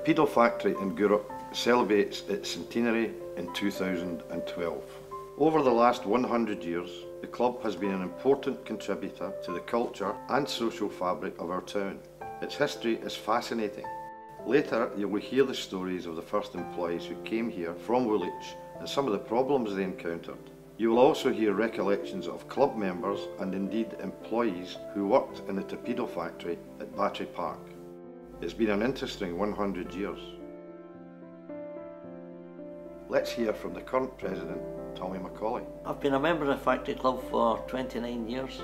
The torpedo Factory in Gourock celebrates its uh, centenary in 2012. Over the last 100 years, the club has been an important contributor to the culture and social fabric of our town. Its history is fascinating. Later, you will hear the stories of the first employees who came here from Woolwich and some of the problems they encountered. You will also hear recollections of club members and indeed employees who worked in the torpedo factory at Battery Park. It's been an interesting 100 years. Let's hear from the current president, Tommy Macaulay. I've been a member of the Factory Club for 29 years.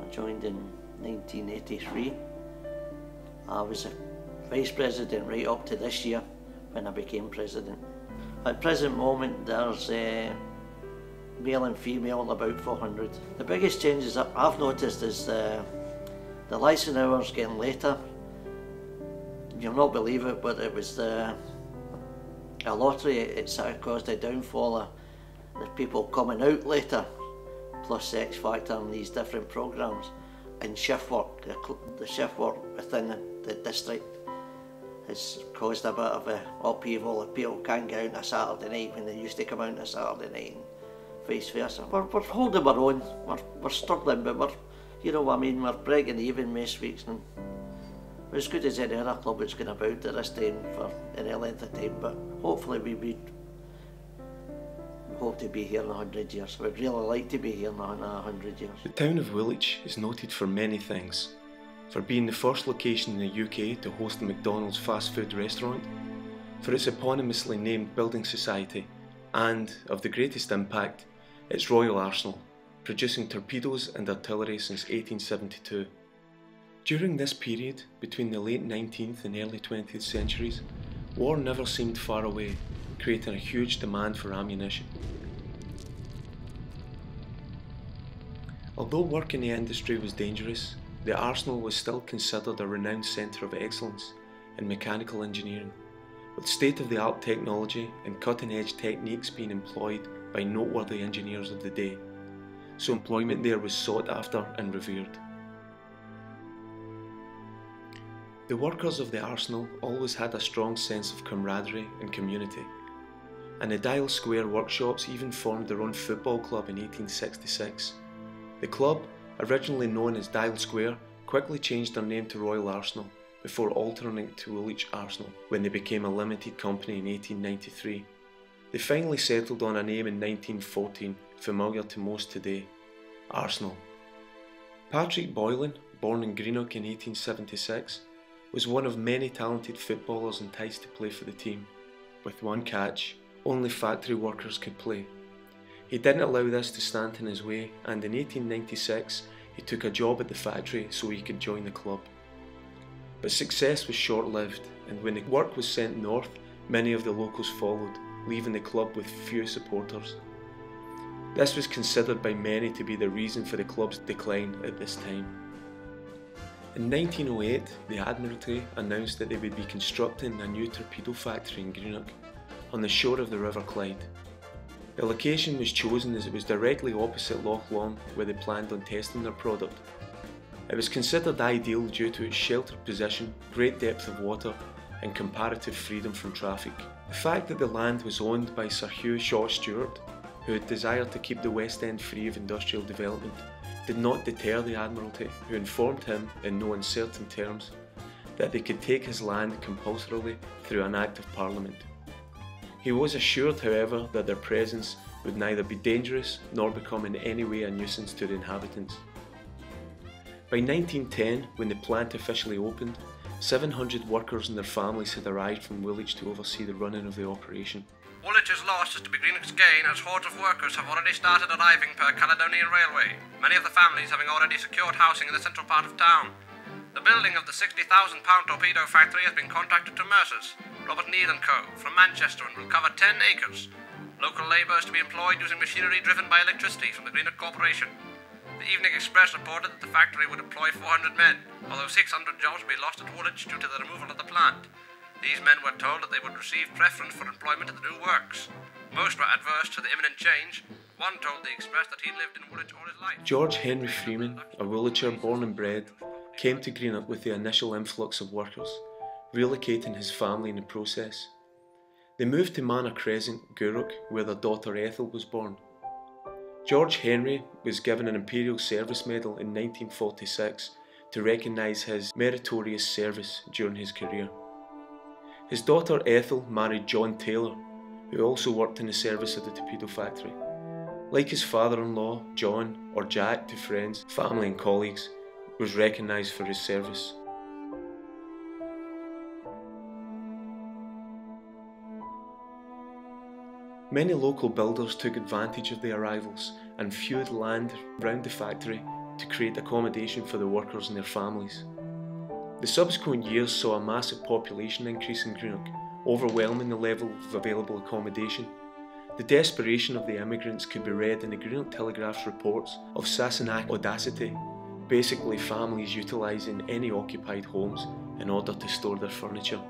I joined in 1983. I was a vice president right up to this year when I became president. At present moment there's uh, male and female about 400. The biggest changes I've noticed is the, the license hours getting later. You'll not believe it but it was the a lottery it sort of caused a downfall of the people coming out later plus the X Factor and these different programmes and shift work, the, the shift work within the, the district has caused a bit of a upheaval. People can't get out on a Saturday night when they used to come out on a Saturday night and vice versa. We're, we're holding our own, we're, we're struggling, but we're, you know what I mean, we're breaking even most weeks and as good as any other club that's going about at this time for any length of time, but hopefully we would hope to be here in a hundred years. We'd really like to be here in a hundred years. The town of Woolwich is noted for many things, for being the first location in the UK to host a McDonald's fast food restaurant, for its eponymously named building society, and, of the greatest impact, its Royal Arsenal, producing torpedoes and artillery since 1872. During this period, between the late 19th and early 20th centuries, war never seemed far away, creating a huge demand for ammunition. Although work in the industry was dangerous, the Arsenal was still considered a renowned centre of excellence in mechanical engineering, with state-of-the-art technology and cutting-edge techniques being employed by noteworthy engineers of the day, so employment there was sought after and revered. The workers of the Arsenal always had a strong sense of camaraderie and community, and the Dial Square workshops even formed their own football club in 1866. The club originally known as Dial Square, quickly changed their name to Royal Arsenal before altering it to Woolwich Arsenal when they became a limited company in 1893. They finally settled on a name in 1914 familiar to most today, Arsenal. Patrick Boylan, born in Greenock in 1876, was one of many talented footballers enticed to play for the team. With one catch, only factory workers could play. He didn't allow this to stand in his way and in 1896 he took a job at the factory so he could join the club. But success was short-lived and when the work was sent north many of the locals followed, leaving the club with few supporters. This was considered by many to be the reason for the club's decline at this time. In 1908, the Admiralty announced that they would be constructing a new torpedo factory in Greenock, on the shore of the River Clyde. The location was chosen as it was directly opposite Loch Long where they planned on testing their product. It was considered ideal due to its sheltered position, great depth of water and comparative freedom from traffic. The fact that the land was owned by Sir Hugh Shaw Stewart, who had desired to keep the West End free of industrial development, did not deter the Admiralty, who informed him in no uncertain terms that they could take his land compulsorily through an Act of Parliament. He was assured, however, that their presence would neither be dangerous nor become in any way a nuisance to the inhabitants. By 1910, when the plant officially opened, 700 workers and their families had arrived from Woolwich to oversee the running of the operation. Woolwich's loss is to be Greenock's gain as hordes of workers have already started arriving per Caledonian Railway, many of the families having already secured housing in the central part of town. The building of the £60,000 torpedo factory has been contracted to Mercer's, Robert Neal & Co. from Manchester and will cover 10 acres. Local labour is to be employed using machinery driven by electricity from the Greenock Corporation. The Evening Express reported that the factory would employ 400 men, although 600 jobs would be lost at Woolwich due to the removal of the plant. These men were told that they would receive preference for employment at the new works. Most were adverse to the imminent change. One told the Express that he'd lived in Woolwich all his life. George Henry Freeman, a Woolwicher born and bred, came to Greenock with the initial influx of workers relocating his family in the process. They moved to Manor Crescent, Gourock, where their daughter Ethel was born. George Henry was given an Imperial Service Medal in 1946 to recognise his meritorious service during his career. His daughter Ethel married John Taylor, who also worked in the service of the torpedo factory. Like his father-in-law, John, or Jack to friends, family and colleagues, was recognised for his service. Many local builders took advantage of the arrivals and viewed land around the factory to create accommodation for the workers and their families. The subsequent years saw a massive population increase in Greenock, overwhelming the level of available accommodation. The desperation of the immigrants could be read in the Greenock Telegraph's reports of Sassenach audacity, basically families utilising any occupied homes in order to store their furniture.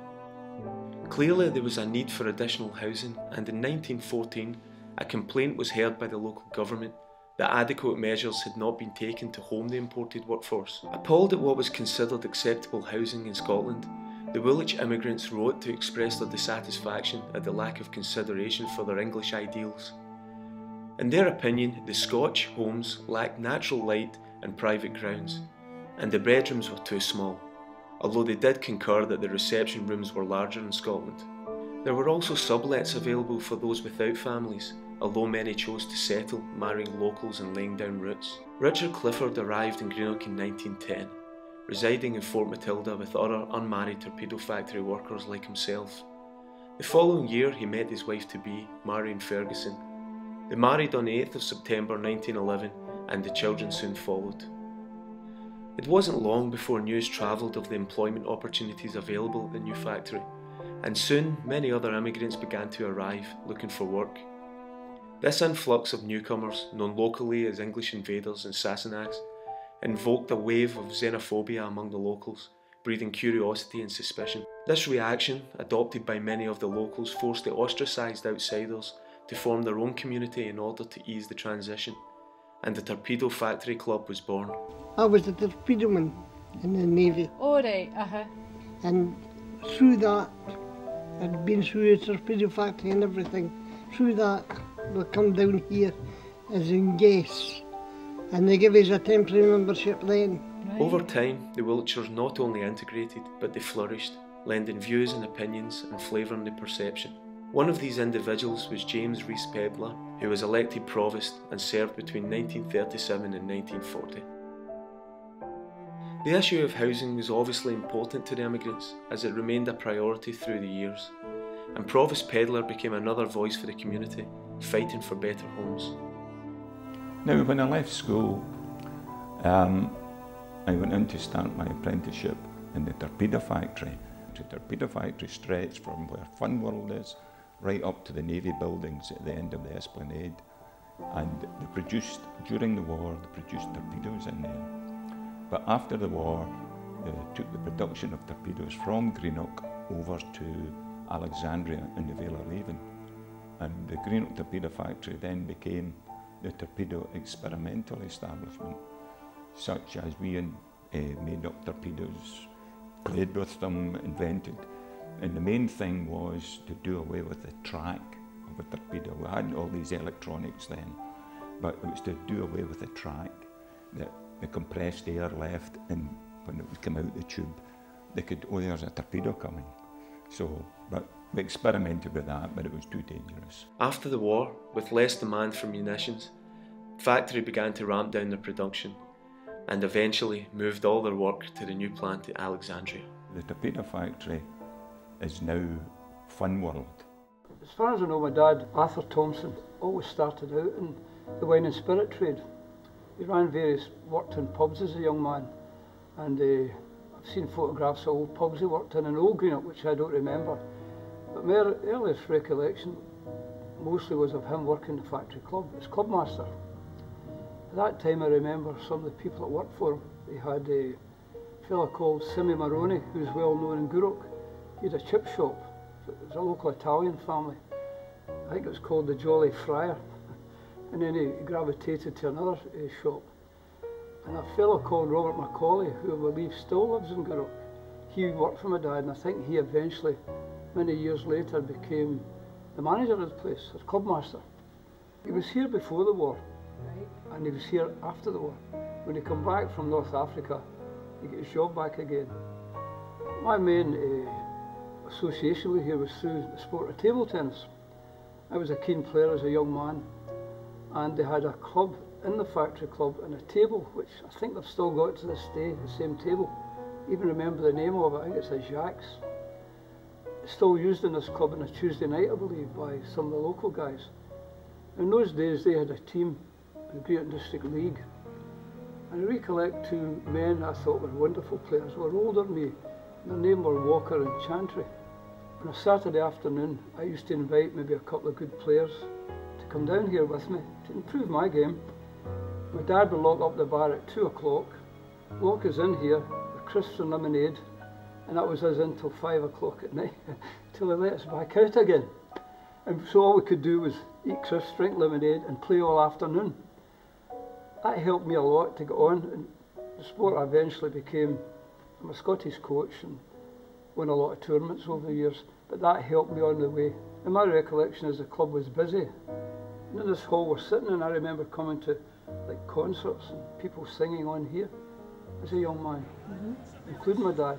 Clearly there was a need for additional housing and in 1914 a complaint was heard by the local government that adequate measures had not been taken to home the imported workforce. Appalled at what was considered acceptable housing in Scotland, the Woolwich immigrants wrote to express their dissatisfaction at the lack of consideration for their English ideals. In their opinion, the Scotch homes lacked natural light and private grounds, and the bedrooms were too small although they did concur that the reception rooms were larger in Scotland. There were also sublets available for those without families, although many chose to settle, marrying locals and laying down roots. Richard Clifford arrived in Greenock in 1910, residing in Fort Matilda with other unmarried torpedo factory workers like himself. The following year he met his wife-to-be, Marion Ferguson. They married on the 8th of September 1911 and the children soon followed. It wasn't long before news travelled of the employment opportunities available at the new factory, and soon many other immigrants began to arrive looking for work. This influx of newcomers, known locally as English invaders and Sassenachs, invoked a wave of xenophobia among the locals, breeding curiosity and suspicion. This reaction, adopted by many of the locals, forced the ostracised outsiders to form their own community in order to ease the transition and the Torpedo Factory Club was born. I was a torpedo man in the Navy. All right, uh-huh. And through that, I'd been through a torpedo factory and everything. Through that, we come down here as in guests. And they give us a temporary membership then. Right. Over time, the Woolwichers not only integrated, but they flourished, lending views and opinions and flavouring the perception. One of these individuals was James Rees Pebler, who was elected provost and served between 1937 and 1940. The issue of housing was obviously important to the emigrants as it remained a priority through the years, and Provost Pedler became another voice for the community, fighting for better homes. Now, when I left school, um, I went in to start my apprenticeship in the torpedo factory. The torpedo factory stretched from where Fun World is right up to the Navy buildings at the end of the Esplanade. And they produced, during the war, they produced torpedoes in there. But after the war, they took the production of torpedoes from Greenock over to Alexandria in the Vale of. And the Greenock Torpedo Factory then became the torpedo experimental establishment, such as we uh, made up torpedoes, played with them, invented and the main thing was to do away with the track of a torpedo. We hadn't all these electronics then, but it was to do away with the track that the compressed air left and when it would come out the tube, they could, oh, there's a torpedo coming. So, but we experimented with that, but it was too dangerous. After the war, with less demand for munitions, the factory began to ramp down their production and eventually moved all their work to the new plant at Alexandria. The torpedo factory is now Fun World. As far as I know, my dad, Arthur Thompson, always started out in the wine and spirit trade. He ran various, worked in pubs as a young man, and uh, I've seen photographs of old pubs he worked in in Old Greenock, which I don't remember. But my earliest recollection mostly was of him working the factory club as clubmaster. At that time I remember some of the people that worked for him. He had a fellow called Simi Maroney, who's well known in Gourock, he had a chip shop. It was a local Italian family. I think it was called the Jolly Friar. And then he gravitated to another uh, shop. And a fellow called Robert Macaulay, who I believe still lives in Gourock, he worked for my dad, and I think he eventually, many years later, became the manager of the place, the club master. He was here before the war, and he was here after the war. When he come back from North Africa, he got his job back again. My main uh, association with here was through the sport of table tennis. I was a keen player as a young man, and they had a club in the factory club and a table, which I think they've still got to this day, the same table. Even remember the name of it, I think it's a Jaques. It's still used in this club on a Tuesday night, I believe, by some of the local guys. In those days, they had a team in the Great District League. And I recollect two men I thought were wonderful players, were older than me. Their name were Walker and Chantry. On a Saturday afternoon, I used to invite maybe a couple of good players to come down here with me to improve my game. My dad would lock up the bar at two o'clock, lock us in here with crisps and lemonade, and that was us until five o'clock at night, till they let us back out again. And so all we could do was eat crisps, drink lemonade, and play all afternoon. That helped me a lot to get on, and the sport I eventually became. I'm a Scottish coach and won a lot of tournaments over the years, but that helped me on the way. And my recollection is the club was busy. And in this hall we're sitting, and I remember coming to like concerts and people singing on here as a young man, mm-hmm. including my dad.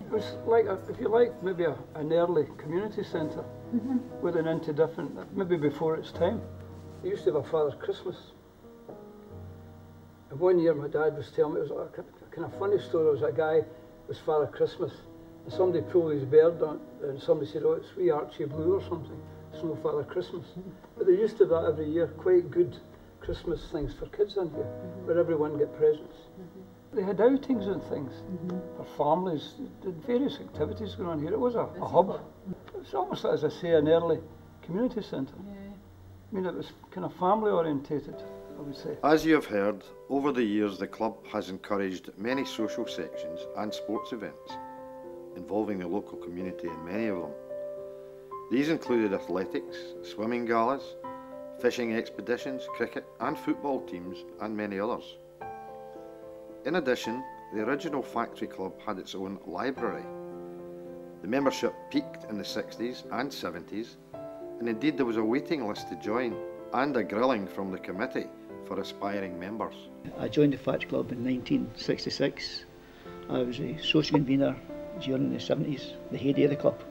It was like, a, if you like, maybe a, an early community center mm-hmm. with an into different, maybe before its time. They used to have a Father Christmas. And one year my dad was telling me, it was like a kind of funny story, it was a guy, it was Father Christmas, and somebody pulled his beard on, and somebody said, oh, it's wee Archie Blue or something. It's no Father Christmas. Mm-hmm. But they used to have that every year, quite good Christmas things for kids in here, mm-hmm. where everyone get presents. Mm-hmm. They had outings and things mm-hmm. for families. Did various activities going on here. It was a, a hub. It's almost as I say, an early community centre. Yeah. I mean, it was kind of family orientated. I would say. As you have heard, over the years the club has encouraged many social sections and sports events involving the local community in many of them. These included athletics, swimming galas, fishing expeditions, cricket and football teams, and many others. In addition, the original factory club had its own library. The membership peaked in the 60s and 70s, and indeed there was a waiting list to join and a grilling from the committee for aspiring members. I joined the factory club in 1966. I was a social convener during the 70s, the heyday of the club.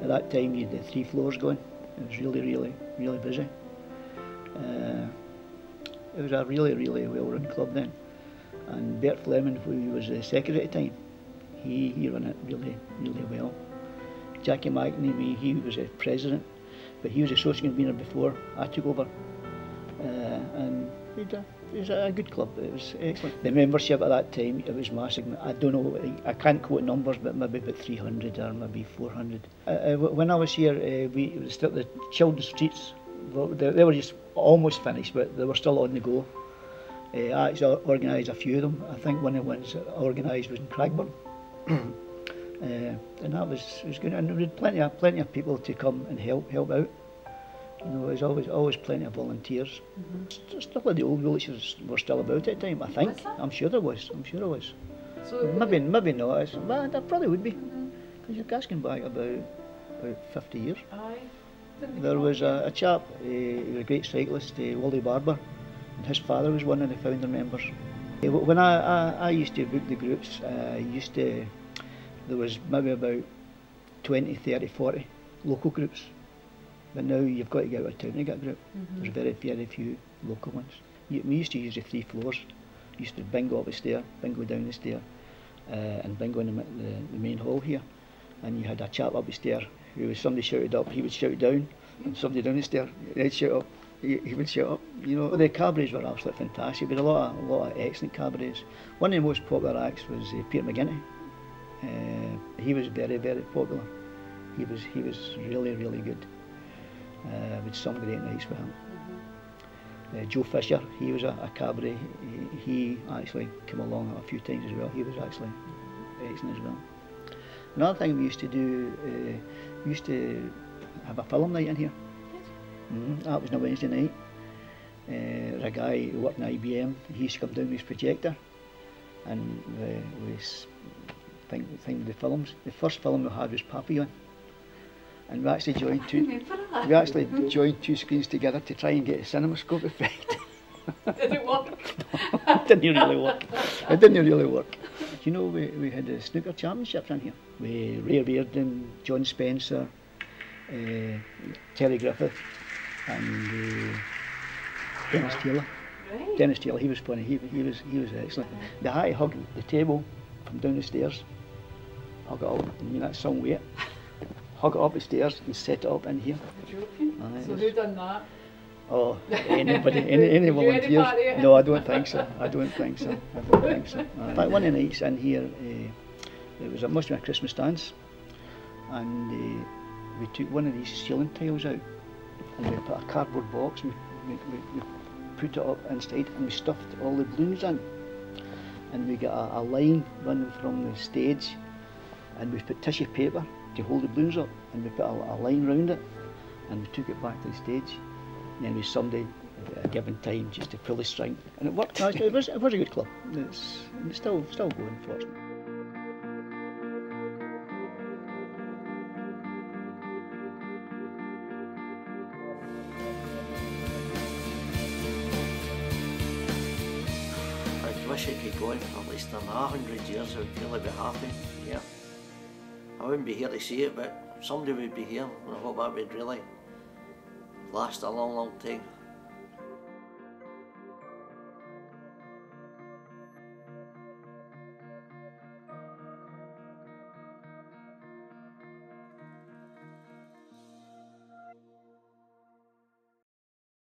At that time you had the three floors going. It was really, really, really busy. Uh, it was a really, really well-run club then. And Bert Fleming, who was the secretary at the time, he, he ran it really, really well. Jackie McNamee, he was a president, but he was a social convener before I took over. Uh, and it was a good club, it was excellent. The membership at that time, it was massive. I don't know, I can't quote numbers, but maybe about 300 or maybe 400. Uh, uh when I was here, uh, we, it was still the children's streets they, they were just almost finished, but they were still on the go. Uh, I actually organised a few of them. I think one of the ones organised was in Craigburn. uh, and that was, was good. And we had plenty of, plenty of people to come and help help out. You know, there's always always plenty of volunteers. Mm-hmm. Like the old villages were still about at the time, I think. I'm sure there was. I'm sure there was. So maybe maybe not, but there probably would be. Because mm-hmm. you're asking back about about 50 years. Aye. There was a, a chap, uh, he was a great cyclist, uh, Wally Barber, and his father was one of the founder members. Uh, when I, I, I, used to book the groups, I used to, there was maybe about 20, 30, 40 local groups. But now you've got to get out of town to get a group. Mm-hmm. There's very, very few local ones. We used to use the three floors. We used to bingo up the stair, bingo down the stair, uh, and bingo in the, the, the main hall here. And you had a chap up the stair who somebody shouted up, he would shout down, and somebody down the stair, they'd shout up, he, he would shout up. You know, the cabarets were absolutely fantastic. But a lot of a lot of excellent cabarets. One of the most popular acts was uh, Peter McGinty. Uh, he was very very popular. He was he was really really good. Uh, with some great nights with him. Uh, Joe Fisher, he was a, a cabaret. He, he, actually came along a few times as well. He was actually excellent as well. Another thing we used to do, uh, we used to have a film night in here. Mm, that was on a Wednesday night. Uh, a guy who worked in IBM, he used to come down with his projector and we, we thing with the films. The first film we had was Papillon. And we actually joined two we actually joined two screens together to try and get a cinemascope effect. Did it work? it didn't really work. It didn't really work. You know, we, we had the snooker championships in here. We Ray Reardon, John Spencer, uh, Terry Griffith, and uh, Dennis Taylor. Right. Dennis Taylor, he was funny. He, he was he was excellent. The high hug the table from down the stairs. Hug it up. I mean that's some weight. Hug it up the stairs and set it up in here. You're joking? Aye, so who done that? Oh, anybody, any, any Did you any volunteers? part of it? No, I don't think so. I don't think so. I don't think so. In fact, one of the nights in here, uh, it was a must have been a Christmas dance, and uh, we took one of these ceiling tiles out, and we put a cardboard box, and we, we, we, we put it up inside, and we stuffed all the balloons in, and we got a, a line running from the stage, and we put tissue paper to hold the balloons up, and we put a, a line round it, and we took it back to the stage. And then we somebody at a given time just to pull the string, and it worked. Actually, it was it was a good club. It's, it's still still going, fortunately. I wish it could go on for at least another hundred years. I would really be happy. Yeah. I wouldn't be here to see it, but somebody would be here, and I hope that would really last a long, long time.